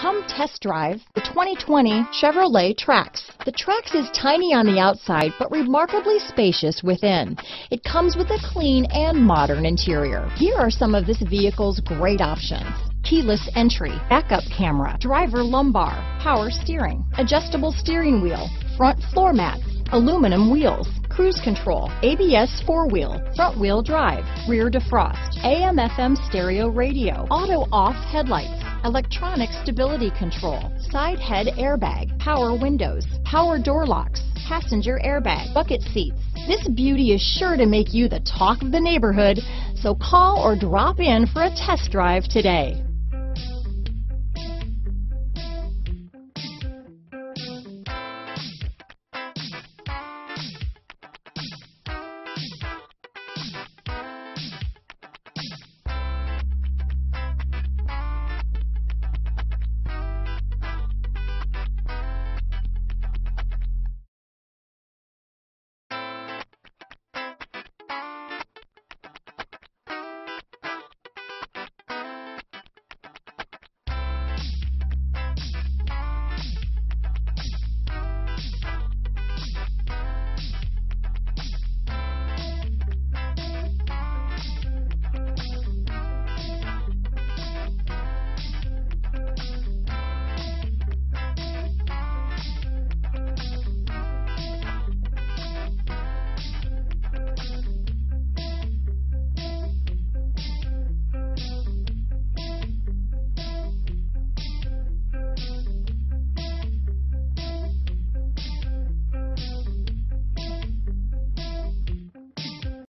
Come test drive the 2020 Chevrolet Trax. The Trax is tiny on the outside, but remarkably spacious within. It comes with a clean and modern interior. Here are some of this vehicle's great options keyless entry, backup camera, driver lumbar, power steering, adjustable steering wheel, front floor mats, aluminum wheels, cruise control, ABS four-wheel, front-wheel drive, rear defrost, AM FM stereo radio, auto off headlights, electronic stability control, side head airbag, power windows, power door locks, passenger airbag, bucket seats. This beauty is sure to make you the talk of the neighborhood, so call or drop in for a test drive today.